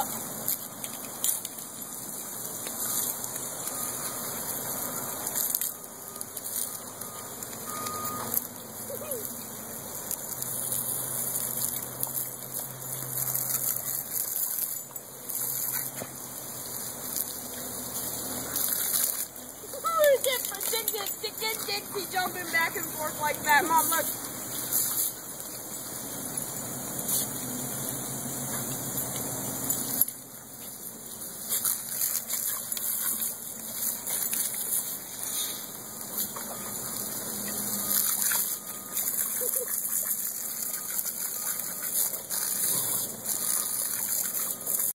Oh, up. Jumping back and forth like that. Mom, look.